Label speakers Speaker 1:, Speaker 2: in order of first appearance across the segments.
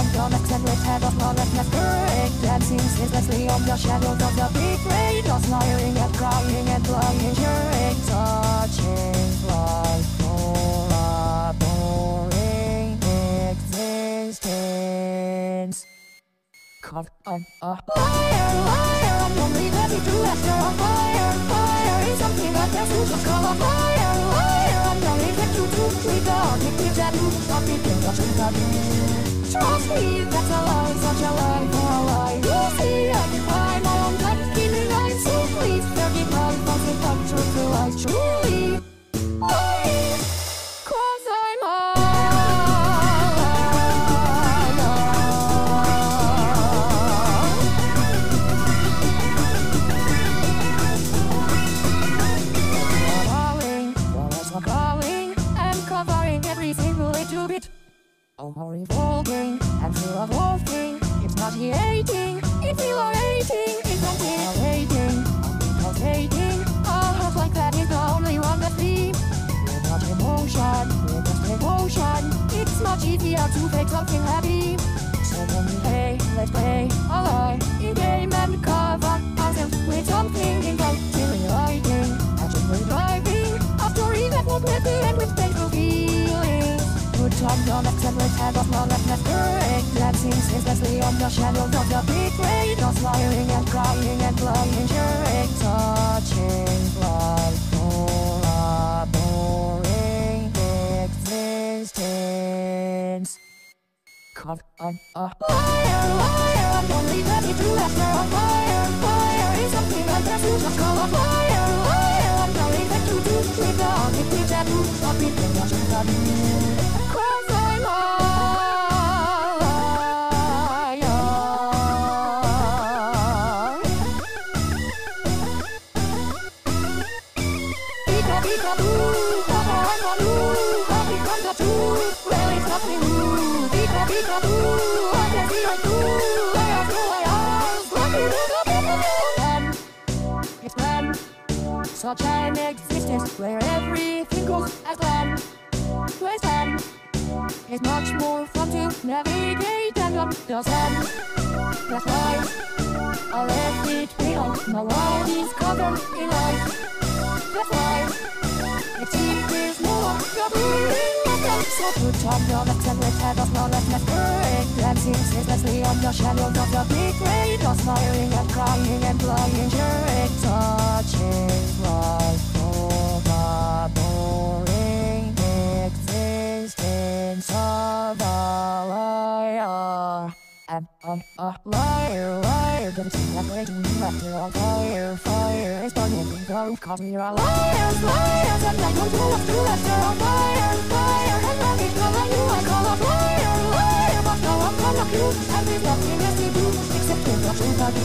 Speaker 1: I'm gonna tend with of lawlessness break. Dancing ceaselessly on the shadows of the big rain Smiling and crying and lying Hearing, touching like collaborating existence. Carve on a fire, fire I'm only ready to after a fire, fire Is something that there's who just call a fire, fire I'm not able to do with don't touch it, Trust me, that's a lie, such a lie a lie You see, Not hating, it's elating, it's not hating, because hating. A heart like that is the only one that sleeps. Without emotion, with just emotion, it's much easier to fake something happy. So when we play, let's play a Good time, don't accept with hand of lawlessness break Dancing ceaselessly on the shadows of the big rain No smiling and crying and lying Sharing, touching, like collaborating existence Carve on a fire, fire I'm only ready to after a fire, fire Is something that there's who just call a fire, fire I'm not able to do with the addictive taboo Stop it, don't touch such an existence where everything goes as planned. Wasteland is much more fun to navigate than understand. That's why I left it behind. My world is covered in light. That's why So put on your left and left hand of lawlessness break. Dancing ceaselessly on the shadows of the big rain. No smiling and crying and lying. Sharing, liar. I'm a liar, liar, gonna see that breaking after all fire, fire is burning in the roof, cause we are liars, liars, and I don't know what to after all fire, fire, and me call on you, I call a liar, liar, but now I'm gonna prove, and there's to do, except give the truth I do.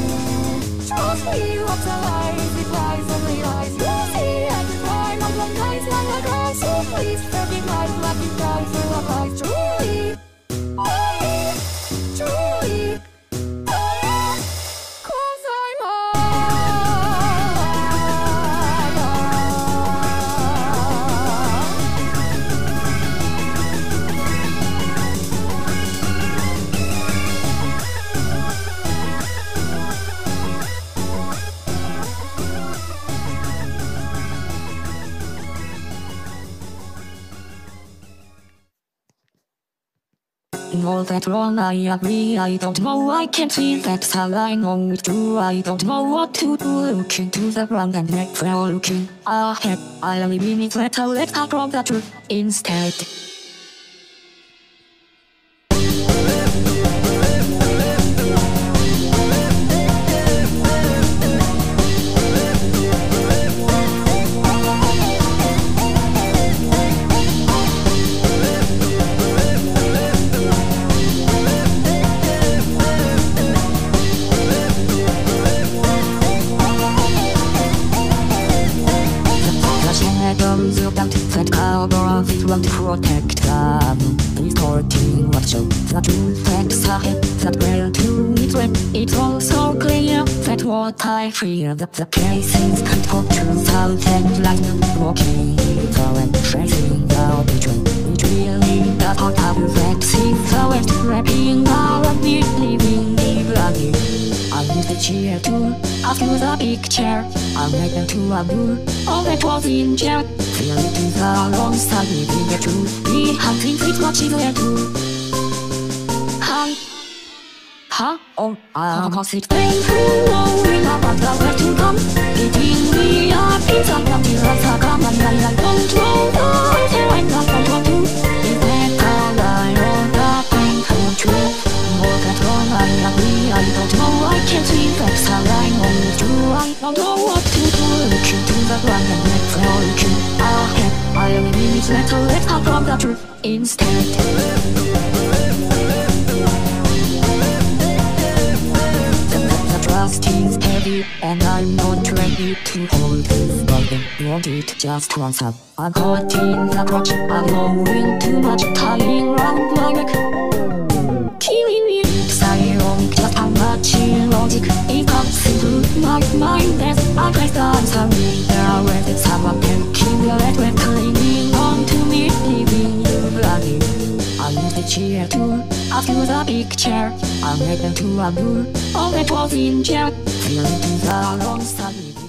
Speaker 1: Trust me, what's a lie, it lies, only lies, you see, I can climb on the nights like a girl, so please forgive my bloody cry full of lies, truly,
Speaker 2: In all that wrong I agree I don't know. I can't see that's how I know it's true I don't know what to do. Look into the ground and neck for looking. Ahead I only mean that I'll let out from the truth instead protect them. Distorting what shows the truth facts ahead That will to its when it's all so clear That what I fear that the hold truth out and light Walking the and tracing the between Which really the heart of that sees the west wrapping up the chair tour After the big chair I made them to a blue All that was in chair. Feel it to the wrong side Leaving the truth Behind things it what she there too Hi Huh? Oh, I cause it painful knowing about the where to come. Eating me up in some empty rats I come and I don't know only need to let out from the truth instead The trust is heavy and I'm not ready to hold this burden Want it just once up I'm caught in the clutch I'm knowing too much Tying round my neck Killing me Siren just how much logic It comes into my mind as I press the answer There are ways that someone can kill That when Chair tour After the big chair. I made them to a blue. All that was in chair. Feeling to the wrong side